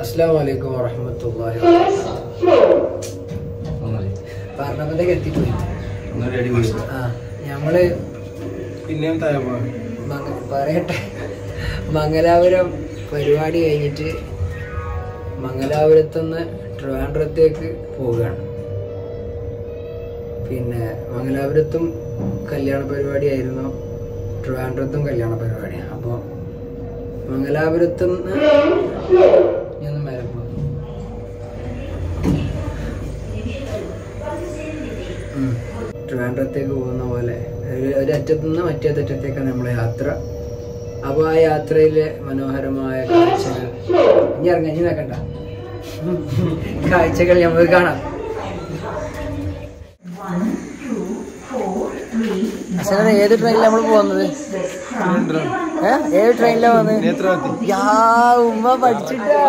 അസ്സാം വലൈക്കും വറഹമത്തല്ലാഹി പറഞ്ഞപ്പോഴത്തേക്ക് എത്തിപ്പോയി. ആ ഞമ്മൾ മംഗ- പറയട്ടെ. മംഗലാപുരം പരിപാടി കഴിഞ്ഞിട്ട് മംഗലാപുരത്തുനിന്ന് ട്രിവാൻഡ്രത്തേക്ക് പോവുകയാണ്. പിന്നെ മംഗലാപുരത്തും കല്യാണ പരിപാടിയായിരുന്നു ട്രിവാൻഡ്രത്തും കല്യാണ പരിപാടിയാണ്. അപ്പോൾ മംഗലാപുരത്തുനിന്ന് ഞാൻ മേലെ പോകും ഉം. ട്രിവാൻഡ്രത്തേക്ക് പോകുന്ന പോലെ. ഒരു- അറ്റത്തു നിന്ന് മറ്റേ അറ്റത്തേക്കാണ് നമ്മളെ യാത്ര. അപ്പോൾ ആ യാത്രയിലെ മനോഹരമായ കാഴ്ചകൾ. ഇനി ഇറങ്ങാൻ ഇനി നോക്കണ്ട കാഴ്ചകൾ നമുക്ക് കാണാം. ഏത് ട്രെയിനിലാണ് നമ്മൾ പോകുന്നത്? ഏത് ട്രെയിനിലാണ് പോകുന്നത്? യാ ഉമ്മ പഠിച്ചിട്ടാ.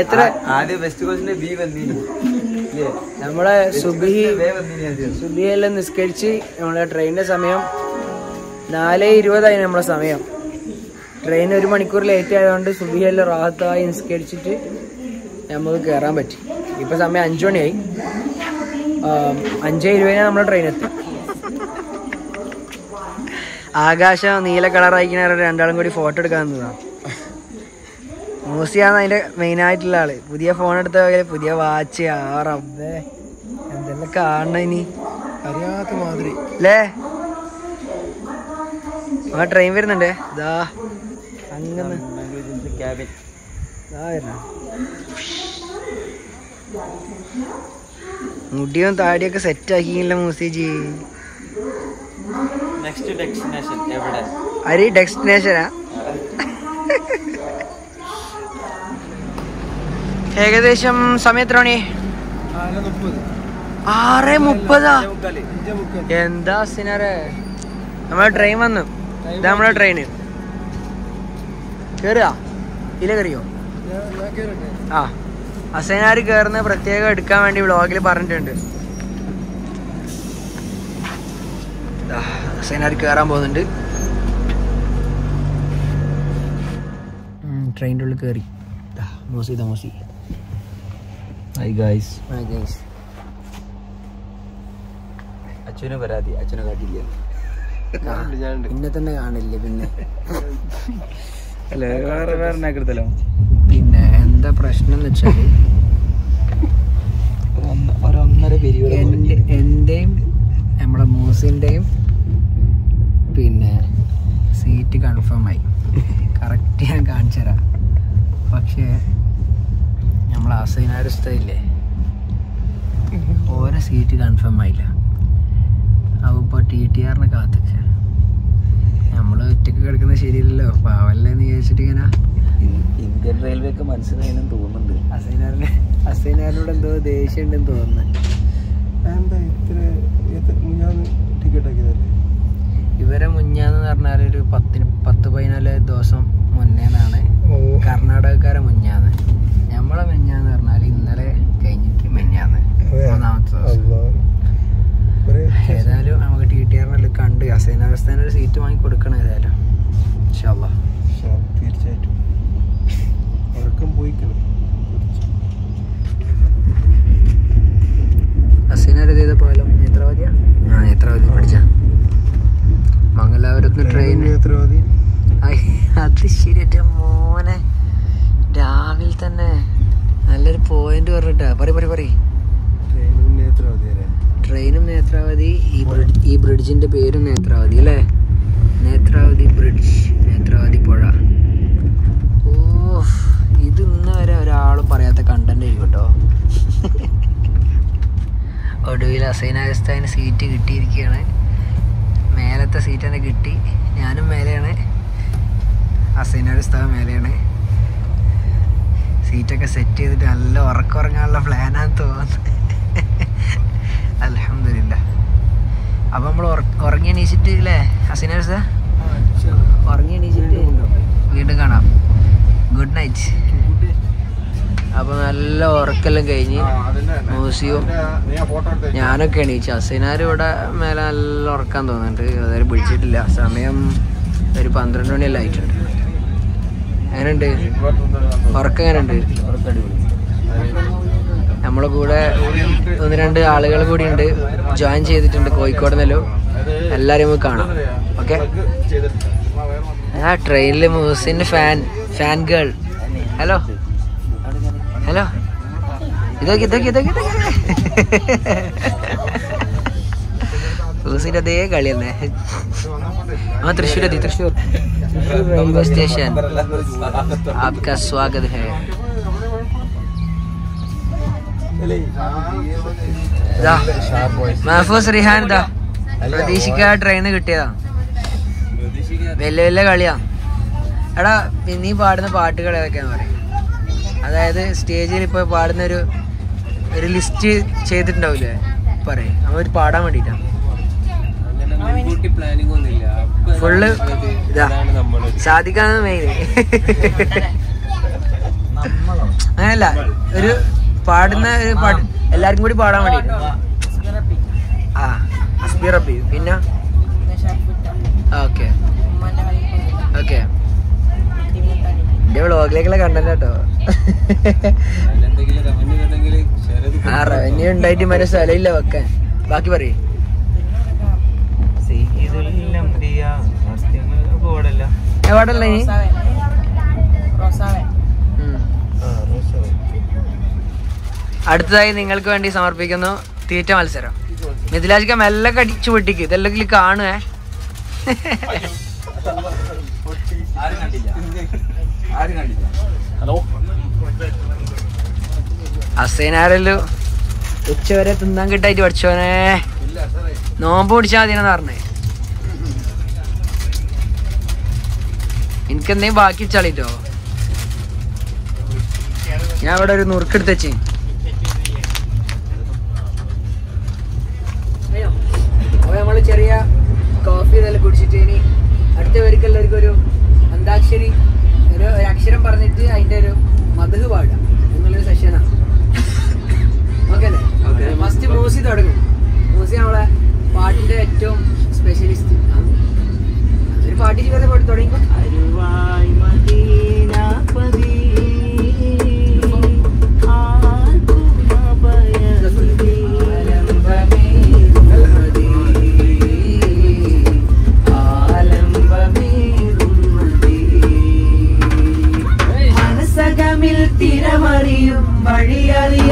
എത്ര? ആദ്യം വെസ്റ്റ് കോസ്റ്റിന്റെ ബി വന്നിരുന്നു നമ്മളെ സുബിഹി സുബിഹി എല്ലാം ആദ്യം. സുബിയെല്ലാം നിസ്കരിച്ച് നമ്മളെ ട്രെയിനിന്റെ സമയം നാല് ഇരുപതായി നമ്മളെ സമയം. ട്രെയിൻ ഒരു മണിക്കൂർ ലേറ്റ് ആയതുകൊണ്ട് സുബിയെല്ലാം റാഹത്തായി നിസ്കരിച്ചിട്ട് നമുക്ക് കയറാൻ പറ്റി. ഇപ്പൊ സമയം അഞ്ചു മണിയായി. അഞ്ചേ ഇരുപതിനാണ് നമ്മളെ ട്രെയിൻ എത്തി ആകാശം നീല കളറായിക്കുന്ന രണ്ടാളും കൂടി ഫോട്ടോ എടുക്കാൻ തന്നതാ മൂസിയാണ് അതിന്റെ മെയിൻ ആയിട്ടുള്ള ആൾ. പുതിയ ഫോൺ എടുത്ത പുതിയ വാച്ച് ആ. എന്തെല്ലാം കാണണ ഇനി? അറിയാത്ത മാതിരി. അല്ലേ ആ ട്രെയിൻ വരുന്നുണ്ടേ. ഇതാ അങ്ങനെ മുടിയും താടിയൊക്കെ സെറ്റ് ആക്കിയില്ല മൂസിജി? നെക്സ്റ്റ് ഡെസ്റ്റിനേഷൻ എവിടെ? അരി ഡെസ്റ്റിനേഷനാ ഏകദേശം സമയം എത്ര മണി ആറ് മുപ്പതാ. എന്താ സിനാറെ? നമ്മളെ ട്രെയിൻ വന്നു. ഇതാ നമ്മളെ ട്രെയിന് കേറുക. ഞാൻ കേറട്ടെ ആ. അസൈനാർ കയറുന്ന പ്രത്യേകം എടുക്കാൻ വേണ്ടി വ്ളോഗിൽ പറഞ്ഞിട്ടുണ്ട്. അസൈനാർ കയറാൻ പോകുന്നുണ്ട്. ട്രെയിനിന്റെ ഉള്ളിൽ കയറി ദാ, മോസി ദാ മോസി ഹൈ ഗായ്സ് ഹൈ ഗൈസ് അച്ഛനും പരാതി അച്ഛനെ കാട്ടില്ല പിന്നെ തന്നെ കാണില്ല പിന്നെ? അല്ലേ വേറെ വേറെ പിന്നെ എന്താ പ്രശ്നം എന്ന് വെച്ചാൽ ഒരൊന്നര പിരിവ് എന്റെ എന്റെയും നമ്മുടെ മൂസിന്റെയും പിന്നെ സീറ്റ് കൺഫേമായി ആയി. കറക്റ്റ് ഞാൻ കാണിച്ചു തരാം പക്ഷേ നമ്മൾ അസൈനാരസ്ഥയില്ലേ ഓരോ സീറ്റ് കൺഫേം ആയില്ല. അപ്പോൾ ഇപ്പോൾ ടി ടി ആറിന് കാത്തിക്ക. നമ്മൾ ഒറ്റയ്ക്ക് കിടക്കുന്നത് ശരിയല്ലല്ലോ. പാവല്ലേന്ന് വിചാരിച്ചിട്ട് ഇങ്ങനെ ഇന്ത്യൻ റെയിൽവേക്ക് മനസ്സിലായെന്നും തോന്നുന്നുണ്ട്. അസൈനാറിന് അസൈനാറിനോട് എന്തോ ദേഷ്യം ഉണ്ടെന്ന് തോന്നുന്നു. എന്താ ഇത്ര ഞാൻ ടിക്കറ്റ് ആക്കിയതല്ലേ? ഇവരെ മുന്നാന്ന് പറഞ്ഞാൽ ഒരു പത്തിന് പത്ത് പതിനാല് ദിവസം മുന്നേന്നാണ് കർണാടകക്കാരെ മുന്നാന്ന്. നമ്മളെ മെഞ്ഞാന്ന് പറഞ്ഞാൽ ഇന്നലെ കഴിഞ്ഞിട്ട് മെഞ്ഞാന്ന് മൂന്നാമത്തെ ദിവസം. ഏതായാലും നമുക്ക് ടി ടി ആറിനെല്ലാം കണ്ട് അസൈനാവസ്ഥാന ഒരു സീറ്റ് വാങ്ങി കൊടുക്കണം ഏതായാലും. ഇൻഷാല്ലാ തീർച്ചയായിട്ടും. ഉറക്കം പോയിക്കണം. അസൈനാർ ചെയ്ത പോയാലും നേത്രാവതിയാ ആ നേത്രാവതി പഠിച്ച? മംഗലാപുരത്ത് ട്രെയിൻ അത് ശരി എന്റെ മോനെ. രാവിലെ തന്നെ നല്ലൊരു പോയിന്റ് പറഞ്ഞിട്ടാ. പറ പറ പറ ട്രെയിനും നേത്രാവതി ഈ ബ്രിഡ്ജ് ഈ ബ്രിഡ്ജിന്റെ പേരും നേത്രാവതി അല്ലേ? നേത്രാവതി ബ്രിഡ്ജ് നേത്രാവതി പുഴ. ഓ ഇത് ഇന്ന് വരെ ഒരാളും പറയാത്ത കണ്ടന്റ് ആയി കേട്ടോ. ഒടുവിൽ അസൈനാഗസ്ഥാന് സീറ്റ് കിട്ടിയിരിക്കുകയാണ്. മേലത്തെ സീറ്റ് തന്നെ കിട്ടി. ഞാനും മേലെയാണ്. അസൈനാഗസ്താൻ മേലെയാണ്. സീറ്റൊക്കെ സെറ്റ് ചെയ്തിട്ട് നല്ല ഉറക്കുറങ്ങാനുള്ള പ്ലാനാന്ന് തോന്നുന്നു. അലഹമില്ല അപ്പൊ നമ്മൾ ഉറങ്ങി എണീച്ചിട്ട് അല്ലേ ഹസീനേഴ്സ് ഉറങ്ങി എണീച്ചിട്ട് വീണ്ടും കാണാം. ഗുഡ് നൈറ്റ് അപ്പൊ നല്ല ഉറക്കെല്ലാം കഴിഞ്ഞ് മ്യൂസിയവും. ഞാനൊക്കെ എണീച്ചു. അസൈനാർ ഇവിടെ മേലെ നല്ല ഉറക്കാൻ തോന്നുന്നുണ്ട്. അതായത് പിടിച്ചിട്ടില്ല. സമയം ഒരു പന്ത്രണ്ട് മണിയെല്ലാം ആയിട്ടുണ്ട്. എങ്ങനെയുണ്ട്? ഉറക്കം എങ്ങനെയുണ്ട്? നമ്മളെ കൂടെ ഒന്ന് രണ്ട് ആളുകൾ കൂടി ഉണ്ട്. ജോയിൻ ചെയ്തിട്ടുണ്ട് കോഴിക്കോട് നിന്നല്ലോ എല്ലാവരെയും നമുക്ക് കാണാം. ഓക്കെ ആ ട്രെയിനിൽ മൂസിന്റെ fan fan girl hello hello ഇതൊക്കെ ഇതൊക്കെ ഇതൊക്കെ മൂസിന്റെ അതേ കളി തന്നെ ആ തൃശ്ശൂർ എത്തി തൃശ്ശൂർ റെയിൽവേ സ്റ്റേഷൻ आपका स्वागत है ഇതാ മഹഫൂസ് റിഹാൻ ഇതാ പ്രതീക്ഷിക്കാതെ ട്രെയിന് കിട്ടിയതാ വലിയ വലിയ കളിയാ എടാ നീ പാടുന്ന പാട്ടുകൾ ഏതൊക്കെയാന്ന് പറയും അതായത് സ്റ്റേജിൽ ഇപ്പോൾ പാടുന്ന ഒരു ഒരു ലിസ്റ്റ് ചെയ്തിട്ടുണ്ടാവില്ലേ പറയും. നമ്മൾ പാടാൻ വേണ്ടിട്ടാ. പ്ലാനിങ് ഒന്നുമില്ല. ഫുള്ള് ഇതാ. സാധിക്കാന്ന് മെയിൻ അങ്ങനല്ല ഒരു പാടുന്ന ഒരു പാട്ട് എല്ലാവർക്കും കൂടി പാടാൻ വേണ്ടി ആ അസ്ബിറബി പിന്നെ? ഓക്കെ. വ്ളോഗിലേക്കുള്ള കണ്ടന്റ് കേട്ടോ ആ റവന്യൂ ഉണ്ടായിട്ട് മറ്റേ സ്ഥലമില്ല വെക്കാൻ. ബാക്കി പറയേ. അടുത്തതായി നിങ്ങൾക്ക് വേണ്ടി സമർപ്പിക്കുന്നു തീറ്റ മത്സരം. മിഥിലാജിക്ക മെല്ലെ കടിച്ചു പൊട്ടിക്ക്. ഇതെല്ലാം കാണുവേ. ആരും കണ്ടില്ല. ഹലോ? അസൈനാരല്ലോ ഉച്ച വരെ തിന്നാൻ കിട്ടായിട്ട് പഠിച്ചോനെ നോമ്പ് പിടിച്ചാൽ മതിയെന്ന് പറഞ്ഞേ. എനിക്ക് എന്തെങ്കിലും ബാക്കി ചളിട്ടോ ഞാൻ ഇവിടെ ഒരു നുറുക്കെടുത്ത് വെച്ചേ. അപ്പൊ നമ്മൾ ചെറിയ കോഫി ഇതെല്ലാം കുടിച്ചിട്ട് ഇനി അടുത്ത പേർക്ക് എല്ലാവർക്കും ഒരു അന്താക്ഷരി ഒരു ഒരു അക്ഷരം പറഞ്ഞിട്ട് അതിന്റെ ഒരു മധു പാടുക. എന്നുള്ളൊരു സെഷനാണ് ഓക്കെ. അല്ലേ ഫസ്റ്റ് മൂസി തുടങ്ങും. മൂസി നമ്മളെ പാട്ടിന്റെ ഏറ്റവും സ്പെഷ്യലിസ്റ്റ് ഒരു പാട്ടിൽ വെറുതെ പാടി തുടങ്ങി party, yaddy, yaddy.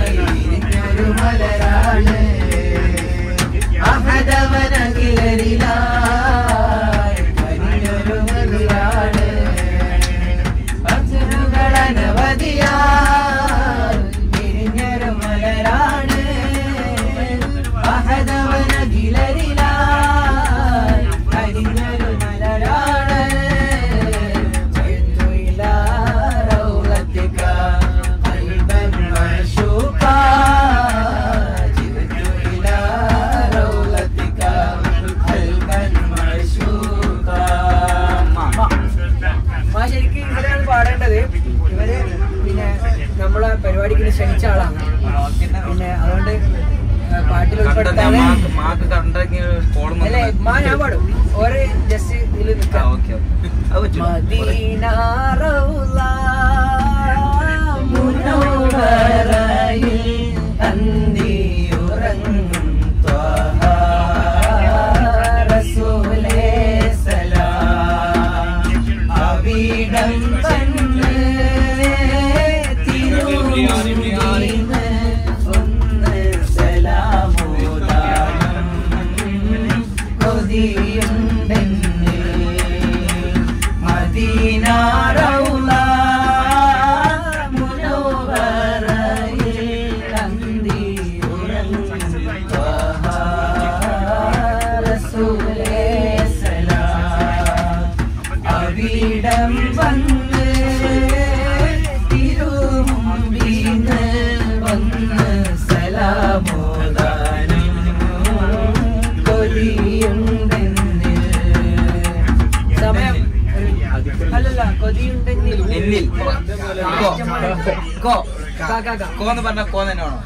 കാ, കാ, കാ. കോ എന്ന് പറഞ്ഞ കോ തന്നെ വേണോ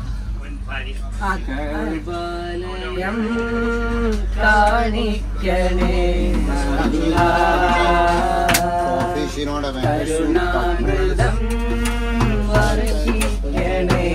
ആ, കർബലയം കാണിക്കണേ. കരുണാമൃതം വർഷിക്കണേ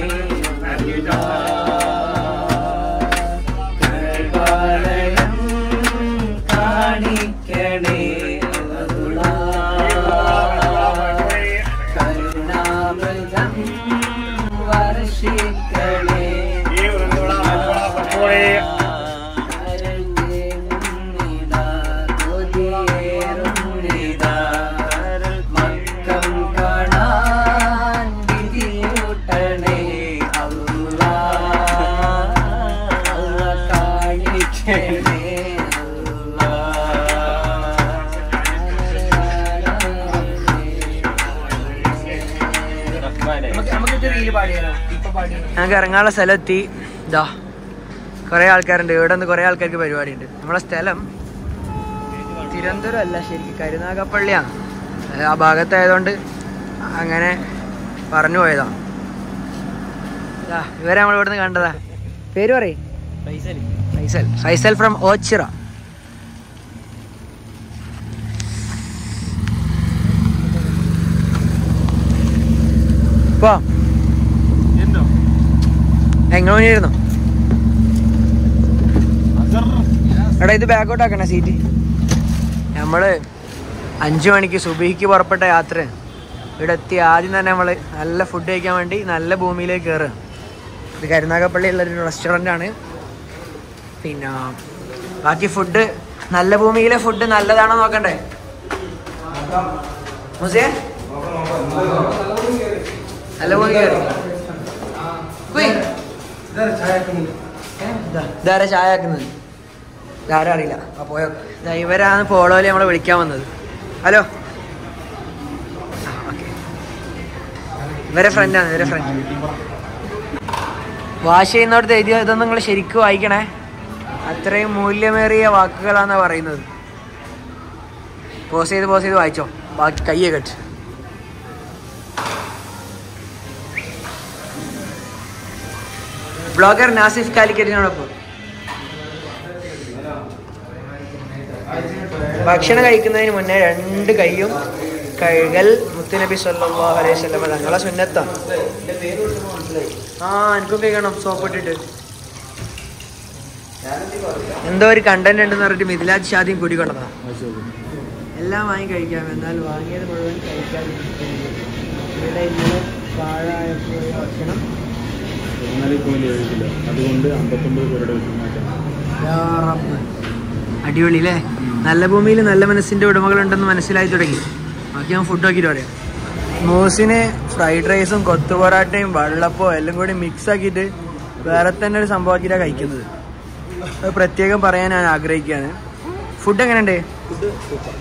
ഞങ്ങൾക്ക് ഇറങ്ങാനുള്ള സ്ഥലം എത്തി ഇതാ കുറെ ആൾക്കാരുണ്ട്. ഇവിടെ നിന്ന് കുറെ ആൾക്കാർക്ക് പരിപാടി ഉണ്ട് നമ്മളെ സ്ഥലം തിരുവനന്തപുരം അല്ല ശരിക്കും കരുനാഗപ്പള്ളിയാണ്. ആ ഭാഗത്തായതുകൊണ്ട് അങ്ങനെ പറഞ്ഞു പോയതാണ് ഇവരെ നമ്മൾ ഇവിടുന്ന് കണ്ടതാ. പേര് പറയും. ഫൈസൽ. ഫൈസൽ. ഫ്രം ഓച്ചിറ. പോ. എങ്ങനെ എടാ ഇത് ബാക്കോട്ട് ആക്കണേ സീറ്റ് നമ്മൾ അഞ്ചു മണിക്ക് സുബിക്ക് പുറപ്പെട്ട യാത്ര. ഇവിടെ എത്തി ആദ്യം തന്നെ നമ്മൾ നല്ല ഫുഡ് കഴിക്കാൻ വേണ്ടി നല്ല ഭൂമിയിലേക്ക് കയറുക ഇത് കരുനാഗപ്പള്ളിയുള്ള ഒരു റെസ്റ്റോറന്റ് ആണ്. പിന്നെ ബാക്കി ഫുഡ് നല്ല ഭൂമിയിലെ ഫുഡ് നല്ലതാണോ നോക്കണ്ടേ? മുസേ? ഇതാരാ ചായ ആക്കുന്നത് ഇതാരും അറിയില്ല. ആ പോയോ. ഇവരാണ് ഫോളോയിൽ നമ്മളെ വിളിക്കാൻ വന്നത്. ഹലോ. ഇവരെ ഫ്രണ്ട് ഇവരെ ഫ്രണ്ടാണ് ഇവരെ ഫ്രണ്ട് വാഷ് ചെയ്യുന്നവിടുത്തെ എഴുതിയ ഇതൊന്നും നിങ്ങൾ ശരിക്കും വായിക്കണേ? അത്രയും മൂല്യമേറിയ വാക്കുകളാണ് പറയുന്നത്. പോസ് ചെയ്ത് പോസ് ചെയ്ത് വായിച്ചോ. ബാക്കി കയ്യെ കെട്ട് ബ്ലോഗർ നാസിഫ് കാലിക്കറ്റിനോടൊപ്പം ഭക്ഷണം കഴിക്കുന്നതിന് മുന്നേ രണ്ട് കൈയും കഴുകൽ മുത്തുനബി സല്ലല്ലാഹു അലൈഹി തങ്ങളെ സുന്നത്താണ് ആ എനിക്കും കഴിക്കണം സോപ്പിട്ടിട്ട് എന്തോ ഒരു കണ്ടന്റ് ഉണ്ടെന്ന് പറഞ്ഞിട്ട് മിഥിലാജ് ഷാദിയും കൂടി കൊണ്ടതാ. എല്ലാം വാങ്ങി കഴിക്കാം. എന്നാൽ വാങ്ങിയത് മുഴുവൻ കഴിക്കാൻ ഇവിടെ ഇന്ന് പാഴായ ഭക്ഷണം അടിപൊളി അല്ലേ നല്ല ഭൂമിയിൽ നല്ല മനസ്സിന്റെ ഉടമകളുണ്ടെന്ന് മനസ്സിലായി തുടങ്ങി. ബാക്കി ഞാൻ ഫുഡ് നോക്കിയിട്ട് പറയാം. മോസിന് ഫ്രൈഡ് റൈസും കൊത്തു പൊറാട്ടയും വെള്ളപ്പോ എല്ലാം കൂടി മിക്സ് ആക്കിയിട്ട് വേറെ തന്നെ ഒരു സംഭവമാക്കിയിട്ടാണ് കഴിക്കുന്നത്. അത് പ്രത്യേകം പറയാൻ ഞാൻ ആഗ്രഹിക്കുകയാണ്. ഫുഡ് എങ്ങനെയുണ്ട്?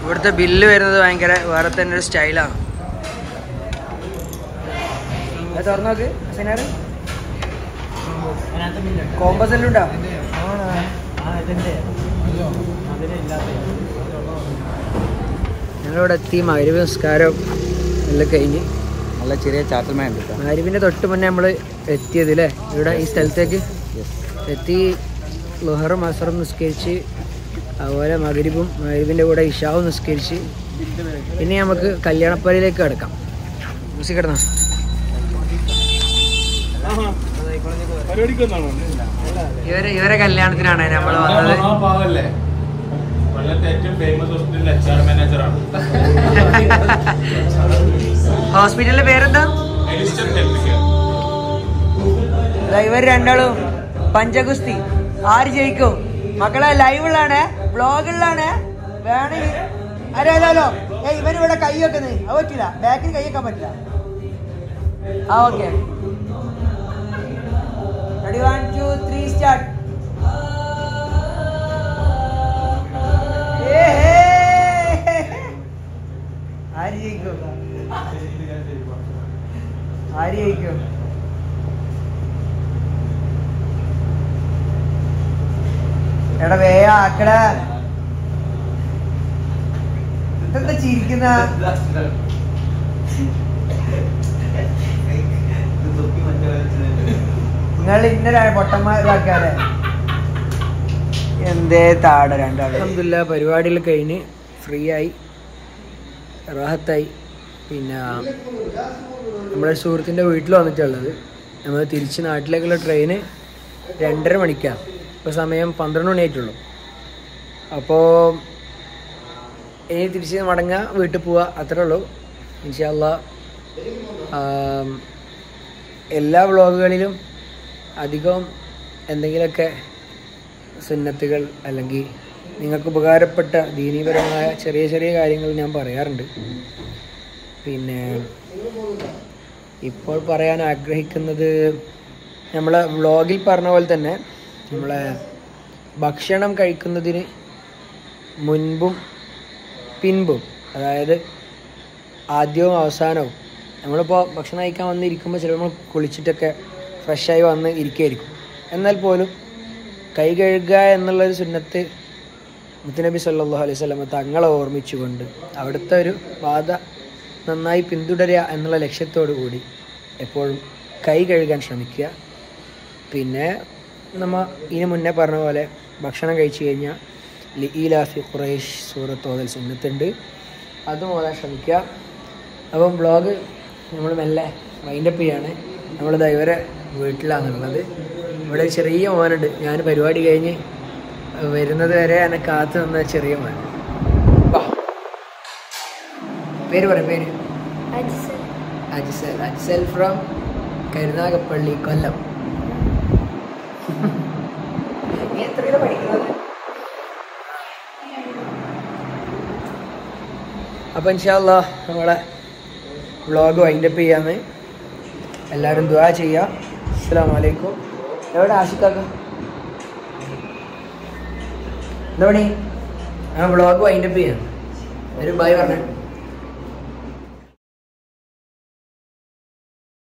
ഇവിടുത്തെ ബില്ല് വരുന്നത് ഭയങ്കര വേറെ തന്നെ ഒരു സ്റ്റൈലാണ് തുറന്നു നോക്ക് ഹസനാറ് കോമ്പസ് എല്ലാം ഉണ്ടോ? ഞങ്ങളിവിടെ എത്തി. മരുവ് നിസ്കാരം എല്ലാം കഴിഞ്ഞ്. നല്ല ചെറിയ ചാറ്റൽമയ ഉണ്ട് മരുവിന്റെ തൊട്ട് മുന്നേ നമ്മൾ എത്തിയത് അല്ലേ ഇവിടെ ഈ സ്ഥലത്തേക്ക്? എത്തി. ലുഹറും അസറും നിസ്കരിച്ച്. അതുപോലെ മകരിബും മകരിബിന്റെ കൂടെ ഇഷാവും നിസ്കരിച്ച്. ഇനി നമുക്ക് കല്യാണപ്പരയിലേക്ക് കിടക്കാം. മ്യൂസിക് കിടന്നാ ഇവരെ ഇവരെ കല്യാണത്തിനാണ് നമ്മൾ വന്നത്. ഹോസ്പിറ്റലിന്റെ പേരെന്താ? ഇവർ രണ്ടാളും പഞ്ചഗുസ്തി. ആര് ജയിക്കും? മക്കളെ ലൈവിലാണ് ബ്ലോഗിലാണ് വേണമെങ്കിൽ അല്ലോ ഏ ഇവരിവിടെ കൈ വെക്കുന്നത് അത് പറ്റില്ല. ബാക്കിൽ കൈ വെക്കാൻ പറ്റില്ല. ആ okay. Ready One, two, three, start. ആര് ജയിക്കും? ആര് ജയിക്കും? എടാ വേഗ ആക്കട. എന്താ ചിരിക്കുന്ന? നിങ്ങൾ എന്തേ താട രണ്ടാൾ. പരിപാടിയിൽ കഴിഞ്ഞ് ഫ്രീ ആയി റാഹത്തായി. പിന്നെ നമ്മുടെ സുഹൃത്തിന്റെ വീട്ടിൽ വന്നിട്ടുള്ളത്. നമ്മൾ തിരിച്ച് നാട്ടിലേക്കുള്ള ട്രെയിന് രണ്ടര മണിക്കാണ് ഇപ്പോൾ സമയം പന്ത്രണ്ട് മണിയായിട്ടുള്ളൂ. അപ്പോ ഇനി തിരിച്ച് മടങ്ങുക വീട്ടിൽ പോവുക അത്രേ ഉള്ളൂ. ഇൻഷാല്ല എല്ലാ വ്ളോഗുകളിലും അധികം എന്തെങ്കിലുമൊക്കെ സുന്നത്തുകൾ അല്ലെങ്കിൽ നിങ്ങൾക്ക് ഉപകാരപ്പെട്ട ദീനീപരമായ ചെറിയ ചെറിയ കാര്യങ്ങൾ ഞാൻ പറയാറുണ്ട്. പിന്നെ ഇപ്പോൾ പറയാൻ ആഗ്രഹിക്കുന്നത് നമ്മളെ വ്ളോഗിൽ പറഞ്ഞ പോലെ തന്നെ നമ്മളെ ഭക്ഷണം കഴിക്കുന്നതിന് മുൻപും പിൻപും അതായത് ആദ്യവും അവസാനവും നമ്മളിപ്പോൾ ഭക്ഷണം കഴിക്കാൻ വന്നിരിക്കുമ്പോൾ ചിലപ്പോൾ കുളിച്ചിട്ടൊക്കെ ഫ്രഷായി വന്ന് ഇരിക്കുമായിരിക്കും എന്നാൽ പോലും കൈ കഴുകുക എന്നുള്ളൊരു സുന്നത്ത് മുത്തനബി സല്ലല്ലാഹു അലൈഹി സ്വലമ തങ്ങളെ ഓർമ്മിച്ചുകൊണ്ട് അവിടുത്തെ ഒരു ബാധ നന്നായി പിന്തുടരുക എന്നുള്ള ലക്ഷ്യത്തോടു കൂടി എപ്പോഴും കൈ കഴുകാൻ ശ്രമിക്കുക. പിന്നെ നമ്മ ഇതിനു മുന്നേ പറഞ്ഞ പോലെ ഭക്ഷണം കഴിച്ചു കഴിഞ്ഞാൽ ലീലാഫി ഖുറൈഷ് സൂറത്തോതൽ സുന്നത്തുണ്ട്. അതും ഓതാൻ ശ്രമിക്കുക. അപ്പം ബ്ലോഗ് നമ്മൾ മെല്ലെ വൈൻഡപ്പ് ചെയ്യാണ്. നമ്മൾ ഇവരെ വീട്ടിലാണുള്ളത്. ഇവിടെ ചെറിയ മോനുണ്ട്. ഞാൻ പരിപാടി കഴിഞ്ഞ് വരുന്നത് വരെ എന്നെ കാത്തു നിന്ന ചെറിയ മോൻ. പേര് പറ പേര്. അജിസൽ. അജിസൽ. ഫ്രം കരുനാഗപ്പള്ളി കൊല്ലം. നീ എത്രയിലാണ് പഠിക്കുന്നത്? അപ്പം ഇൻഷാല്ല നമ്മളെ വ്ളോഗ് വൈൻഡപ്പ് ചെയ്യാന്ന് എല്ലാവരും ദ്വാ ചെയ്യുക അസ്സാം വലൈക്കും എവിടെ ആഷിക്കാക്ക പണി ആ വ്ളോഗ് വൈൻഡപ്പ് ചെയ്യാം ഒരു ബൈ പറഞ്ഞു.